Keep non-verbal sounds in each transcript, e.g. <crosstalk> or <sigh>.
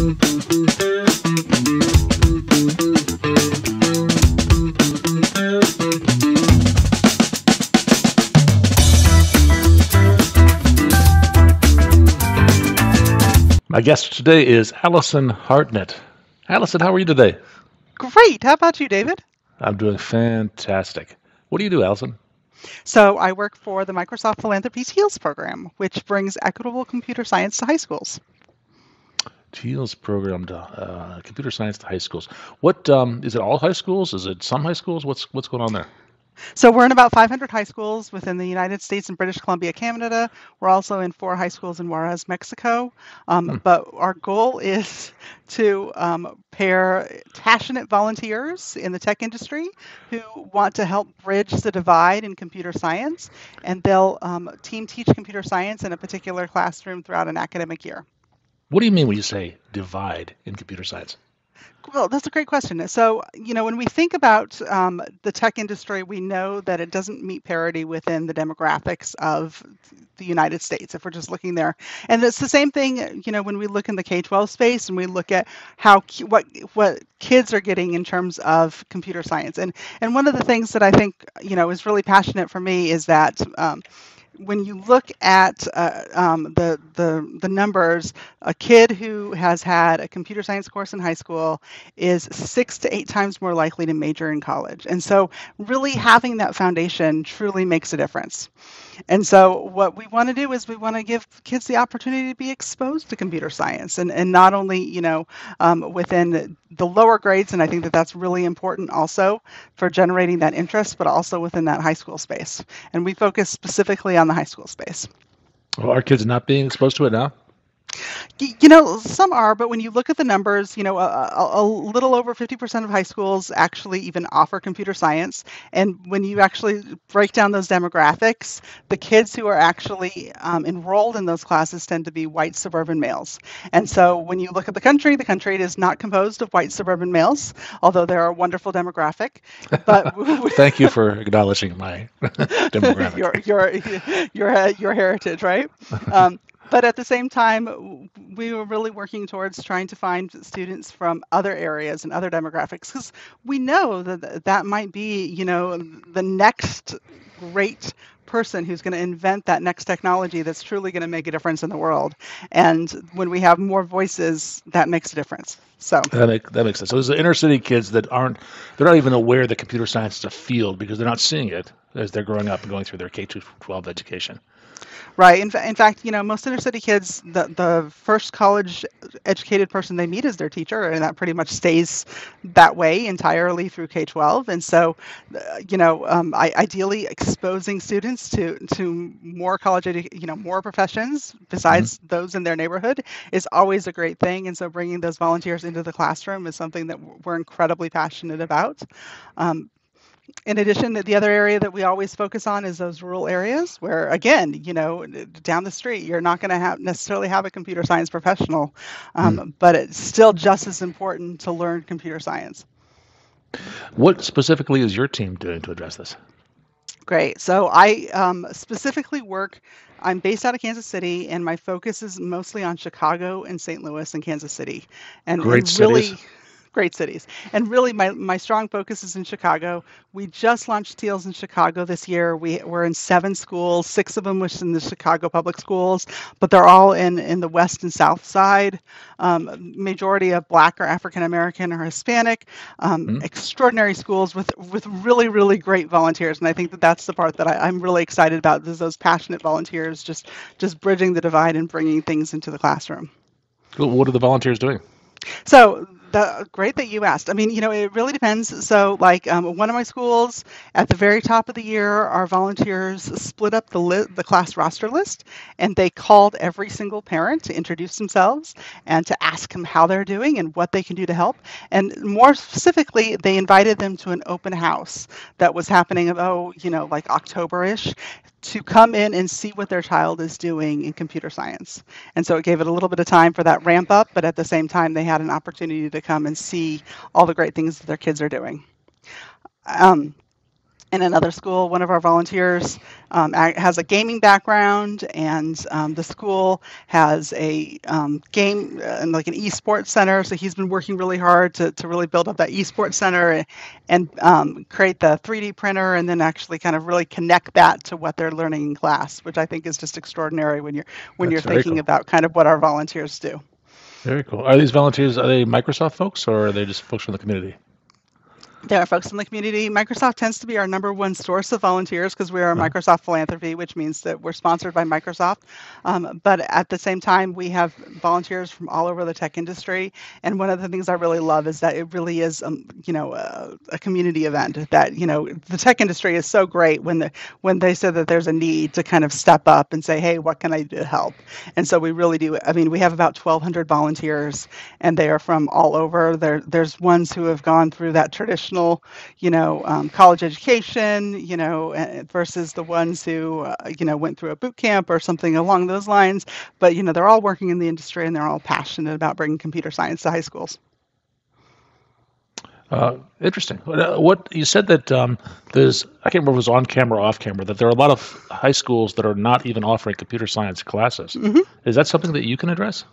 My guest today is Allison Hartnett. Allison, how are you today? Great. How about you, David? I'm doing fantastic. What do you do, Allison? So, I work for the Microsoft Philanthropies TEALS program, which brings equitable computer science to high schools. TEALS program to uh, computer science to high schools. What um, is it? All high schools? Is it some high schools? What's what's going on there? So we're in about 500 high schools within the United States and British Columbia, Canada. We're also in four high schools in Juarez, Mexico. Um, hmm. But our goal is to um, pair passionate volunteers in the tech industry who want to help bridge the divide in computer science, and they'll um, team teach computer science in a particular classroom throughout an academic year. What do you mean when you say divide in computer science? Well, that's a great question. So, you know, when we think about um, the tech industry, we know that it doesn't meet parity within the demographics of the United States, if we're just looking there. And it's the same thing, you know, when we look in the K 12 space and we look at how, what, what kids are getting in terms of computer science. And, and one of the things that I think, you know, is really passionate for me is that, um, when you look at uh, um, the, the, the numbers, a kid who has had a computer science course in high school is six to eight times more likely to major in college. And so, really having that foundation truly makes a difference. And so, what we want to do is we want to give kids the opportunity to be exposed to computer science, and, and not only you know um, within the lower grades, and I think that that's really important also for generating that interest, but also within that high school space. And we focus specifically on the high school space. Well, our kids not being exposed to it now? You know, some are, but when you look at the numbers, you know, a, a, a, little over 50% of high schools actually even offer computer science. And when you actually break down those demographics, the kids who are actually um, enrolled in those classes tend to be white suburban males. And so when you look at the country, the country is not composed of white suburban males, although they're a wonderful demographic. But <laughs> <laughs> thank you for acknowledging my <laughs> demographic. your, your, your, your heritage, right? Um, but at the same time, we were really working towards trying to find students from other areas and other demographics because we know that that might be, you know, the next great person who's going to invent that next technology that's truly going to make a difference in the world. And when we have more voices, that makes a difference. So that, make, that makes sense. So there's the inner city kids that aren't, they're not even aware that computer science is a field because they're not seeing it as they're growing up and going through their K 12 education. Right. In, in fact, you know, most inner city kids, the, the first college educated person they meet is their teacher, and that pretty much stays that way entirely through K 12. And so, uh, you know, um, I, ideally exposing students to, to more college, edu- you know, more professions besides mm-hmm. those in their neighborhood is always a great thing. And so bringing those volunteers into the classroom is something that we're incredibly passionate about. Um, in addition, the other area that we always focus on is those rural areas where, again, you know, down the street, you're not going to have necessarily have a computer science professional, um, mm. but it's still just as important to learn computer science. What specifically is your team doing to address this? Great. So I um, specifically work. I'm based out of Kansas City, and my focus is mostly on Chicago and St. Louis and Kansas City, and, Great really. Cities great cities. And really, my, my strong focus is in Chicago. We just launched TEALS in Chicago this year. We, we're in seven schools, six of them was in the Chicago public schools, but they're all in, in the west and south side. Um, majority of Black or African American or Hispanic. Um, mm-hmm. Extraordinary schools with, with really, really great volunteers. And I think that that's the part that I, am really excited about is those passionate volunteers just, just bridging the divide and bringing things into the classroom. What are the volunteers doing? So the, great that you asked. I mean, you know, it really depends. So, like um, one of my schools, at the very top of the year, our volunteers split up the li- the class roster list, and they called every single parent to introduce themselves and to ask them how they're doing and what they can do to help. And more specifically, they invited them to an open house that was happening, oh, you know, like October-ish, to come in and see what their child is doing in computer science. And so it gave it a little bit of time for that ramp up, but at the same time, they had an opportunity to come and see all the great things that their kids are doing. Um, in another school, one of our volunteers um, has a gaming background, and um, the school has a um, game uh, like an esports center. So he's been working really hard to, to really build up that esports center and, and um, create the 3D printer, and then actually kind of really connect that to what they're learning in class, which I think is just extraordinary when you're when That's you're thinking cool. about kind of what our volunteers do. Very cool. Are these volunteers are they Microsoft folks or are they just folks from the community? There are folks in the community. Microsoft tends to be our number one source of volunteers because we are a. Microsoft philanthropy, which means that we're sponsored by Microsoft. Um, but at the same time, we have volunteers from all over the tech industry. And one of the things I really love is that it really is, um, you know, a, a community event. That you know, the tech industry is so great when the when they say that there's a need to kind of step up and say, hey, what can I do to help? And so we really do. I mean, we have about 1,200 volunteers, and they are from all over. There, there's ones who have gone through that traditional you know, um, college education, you know, versus the ones who, uh, you know, went through a boot camp or something along those lines. But, you know, they're all working in the industry and they're all passionate about bringing computer science to high schools. Uh, interesting. What, uh, what you said that um, there's I can't remember if it was on camera or off camera that there are a lot of high schools that are not even offering computer science classes. Mhm. Is that something that you can address?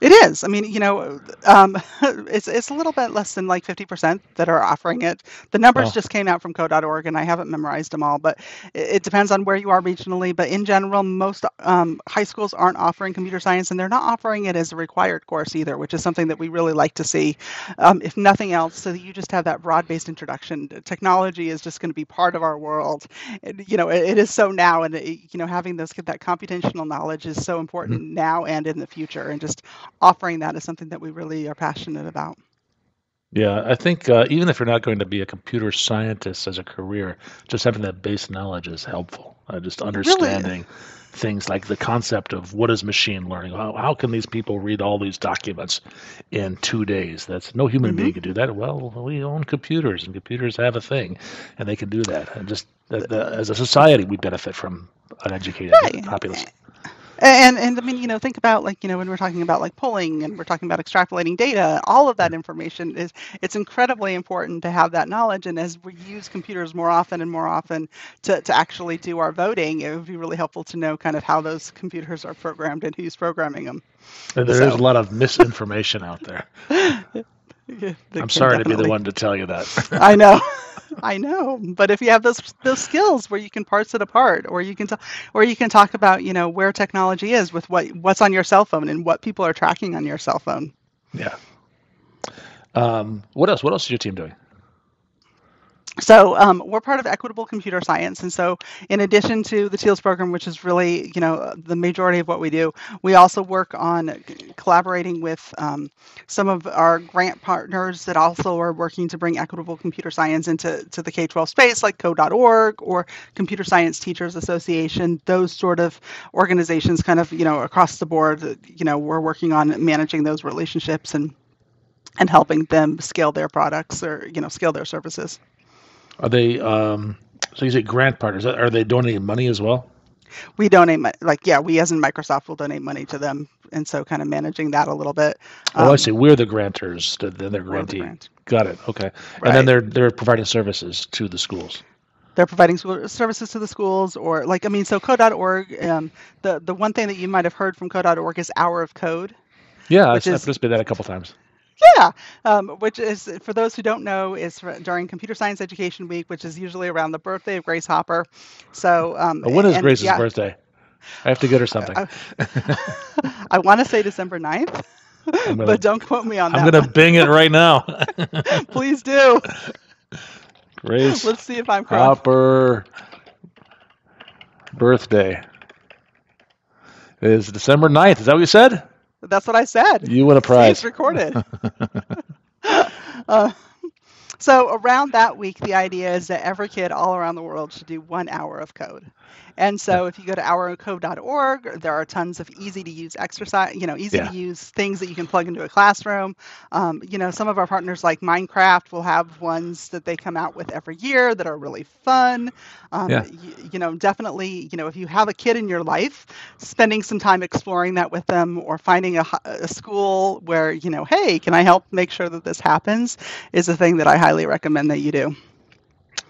It is. I mean, you know, um, <laughs> it's it's a little bit less than like 50% that are offering it. The numbers Wow. just came out from code.org, and I haven't memorized them all, but it, it depends on where you are regionally. But in general, most um, high schools aren't offering computer science, and they're not offering it as a required course either, which is something that we really like to see, um, if nothing else, so that you just have that broad-based introduction. Technology is just going to be part of our world. And, you know, it, it is so now, and it, you know, having those that computational knowledge is so important now and in the future, and just offering that is something that we really are passionate about. Yeah, I think uh, even if you're not going to be a computer scientist as a career, just having that base knowledge is helpful. Uh, just understanding things like the concept of what is machine learning. How, how can these people read all these documents in two days? That's no human Mhm. being can do that. Well, we own computers, and computers have a thing, and they can do that. And just that, as a society, we benefit from an educated Right. populace. And and I mean, you know, think about like, you know, when we're talking about like polling and we're talking about extrapolating data, all of that information is it's incredibly important to have that knowledge. And as we use computers more often and more often to, to actually do our voting, it would be really helpful to know kind of how those computers are programmed and who's programming them. And there's So- a lot of misinformation out there. <laughs> I'm sorry to be the one to tell you that. I know. <laughs> I know. But if you have those those skills where you can parse it apart or you can ta- or you can talk about, you know, where technology is with what what's on your cell phone and what people are tracking on your cell phone. Yeah. Um, what else? What else is your team doing? So um, we're part of Equitable Computer Science, and so in addition to the TEALS program, which is really you know the majority of what we do, we also work on collaborating with um, some of our grant partners that also are working to bring equitable computer science into to the K-12 space, like Code.org or Computer Science Teachers Association. Those sort of organizations, kind of you know across the board, you know we're working on managing those relationships and and helping them scale their products or you know scale their services. Are they? Um, so you say grant partners? Are they donating money as well? we donate mo- like yeah we as in microsoft will donate money to them and so kind of managing that a little bit oh, I um, see. We're the grantors. Then they're we're the grantee. grant. Got it. Okay. And Right. then they're they're providing services to the schools. they're providing school services to the schools or like i mean so code.org um, the the one thing that you might have heard from code.org is hour of code Yeah, I, Which I is- participated that a couple times. Yeah um, which is for those who don't know is for, during computer science education week which is usually around the birthday of grace hopper so um, when is and Grace's yeah, birthday? I have to get her something. <laughs> I, I want to say december 9th gonna- but don't quote me on that. I'm gonna bing it right now. <laughs> please do Grace let's see if i'm correct Hopper birthday is December 9th. Is that what you said? That's what I said. You win a See, prize. it's recorded. <laughs> <laughs> uh, so around that week, the idea is that every kid all around the world should do one hour of code. And so if you go to hourofcode.org, there are tons of easy to use exercise, you know, easy Yeah. to use things that you can plug into a classroom. Um, you know, some of our partners like Minecraft will have ones that they come out with every year that are really fun. Um, Yeah. you, you know, definitely, you know, if you have a kid in your life, spending some time exploring that with them or finding a, a school where, you know, hey, can I help make sure that this happens is a thing that I highly recommend that you do.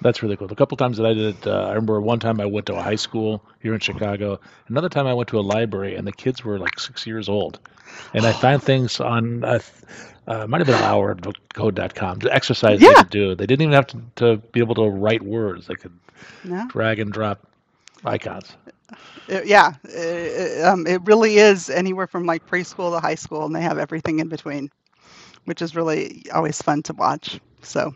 That's really cool. A couple times that I did it, uh, I remember one time I went to a high school here in Chicago. Another time I went to a library, and the kids were like six years old. And I found <sighs> things on, uh, uh, might have been hourcode.com, to exercise yeah. they could do. They didn't even have to, to be able to write words. They could no. drag and drop icons. It, yeah, it, um, it really is anywhere from like preschool to high school, and they have everything in between, which is really always fun to watch. So.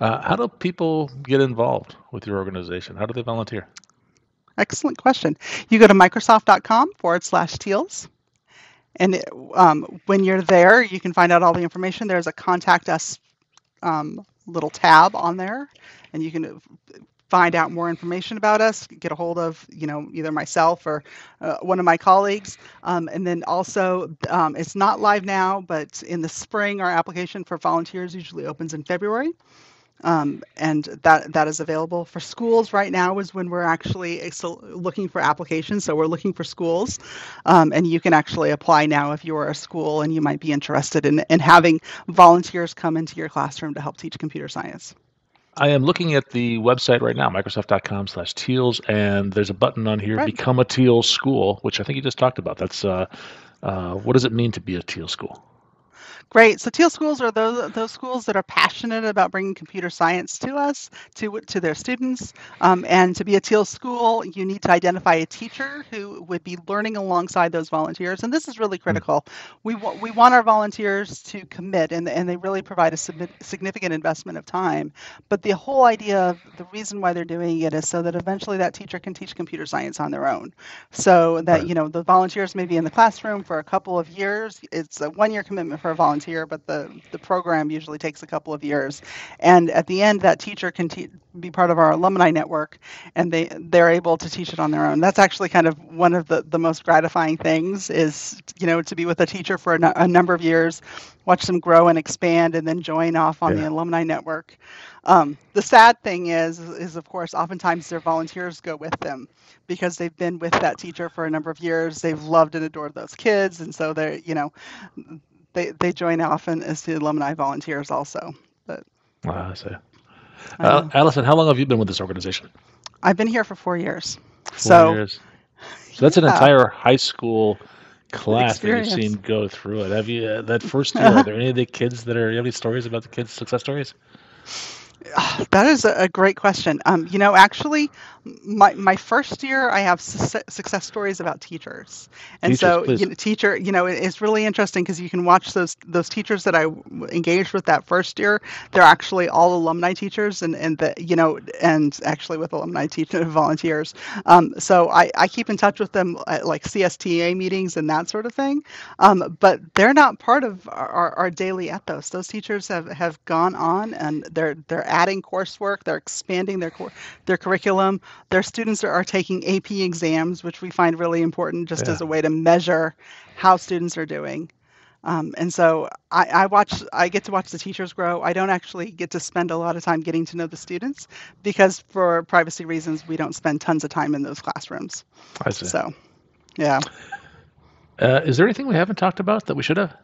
Uh, how do people get involved with your organization? How do they volunteer? Excellent question. You go to Microsoft.com forward slash Teals. And it, um, when you're there, you can find out all the information. There's a contact us um, little tab on there, and you can find out more information about us, get a hold of, you know, either myself or uh, one of my colleagues. Um, and then also, um, it's not live now, but in the spring, our application for volunteers usually opens in February. Um, and that that is available for schools right now is when we're actually looking for applications so we're looking for schools um, and you can actually apply now if you're a school and you might be interested in, in having volunteers come into your classroom to help teach computer science I am looking at the website right now, Microsoft.com slash Teals, and there's a button on here, right. Become a Teal School, which I think you just talked about. That's uh, uh, what does it mean to be a Teal School? Great. So Teal schools are those those schools that are passionate about bringing computer science to us, to to their students. Um, and to be a Teal school, you need to identify a teacher who would be learning alongside those volunteers. And this is really hmm. critical. We we want our volunteers to commit, and and they really provide a significant investment of time. But the whole idea of the reason why they're doing it is so that eventually that teacher can teach computer science on their own. So that right. you know the volunteers may be in the classroom for a couple of years. It's a one year commitment for a volunteer volunteer, but the, the program usually takes a couple of years. And at the end, that teacher can te- be part of our alumni network, and they they're able to teach it on their own. That's actually kind of one of the, the most gratifying things is you know to be with a teacher for a, number of years, watch them grow and expand, and then join off on yeah. the alumni network. Um, the sad thing is, is of course, oftentimes their volunteers go with them because they've been with that teacher for a number of years. They've loved and adored those kids, and so they're, you know, they they join often as the alumni volunteers also. But wow, I see. Uh, Allison, how long have you been with this organization? I've been here for four years. Four so, years. So that's an entire high school class Experience. that you've seen go through it. Have you uh, that first <laughs> year? Are there any of the kids that are? You have any stories about the kids' success stories? <sighs> that is a great question. Um, you know, actually, my, my first year, I have su- success stories about teachers, and teachers, so you know, teacher, you know, it's really interesting because you can watch those those teachers that I engaged with that first year. They're actually all alumni teachers, and and the you know, and actually with alumni teacher <laughs> volunteers. Um, so I I keep in touch with them at like CSTA meetings and that sort of thing. Um, but they're not part of our, our, our daily ethos. Those teachers have have gone on and they're they're adding coursework, they're expanding their their curriculum. Their students are, are taking AP exams, which we find really important just yeah. as a way to measure how students are doing. Um, and so I, I, watch, I get to watch the teachers grow. I don't actually get to spend a lot of time getting to know the students because for privacy reasons, we don't spend tons of time in those classrooms. I see. So, yeah. Uh, is there anything we haven't talked about that we should have?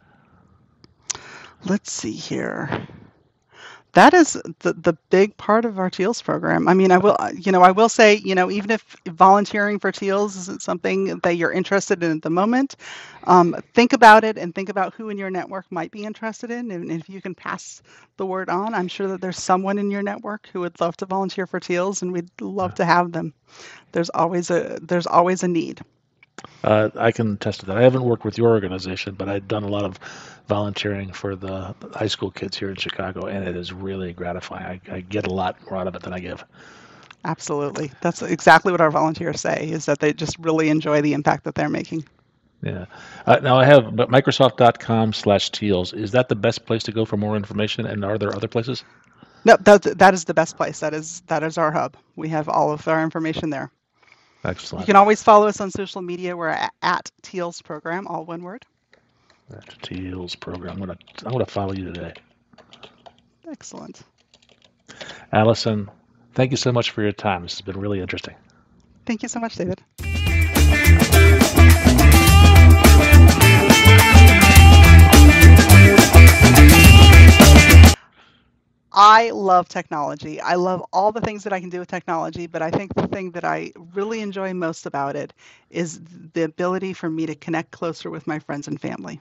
Let's see here that is the, the big part of our teals program. I mean i will you know i will say you know even if volunteering for teals isn't something that you're interested in at the moment um, think about it and think about who in your network might be interested in. And if you can pass the word on i'm sure that there's someone in your network who would love to volunteer for teals and we'd love to have them. There's always a there's always a need uh, I can attest to that. I haven't worked with your organization, but I've done a lot of volunteering for the high school kids here in Chicago, and it is really gratifying. I, I get a lot more out of it than I give. Absolutely. That's exactly what our volunteers say, is that they just really enjoy the impact that they're making. Yeah. Uh, now I have Microsoft.com slash Teals. Is that the best place to go for more information? And are there other places? No, that, that is the best place. That is that is our hub. We have all of our information there. Excellent. You can always follow us on social media. We're at, Teals Program, all one word. At Teals Program. I'm gonna I'm gonna follow you today. Excellent. Allison, thank you so much for your time. This has been really interesting. Thank you so much, David. I love technology. I love all the things that I can do with technology, but I think the thing that I really enjoy most about it is the ability for me to connect closer with my friends and family.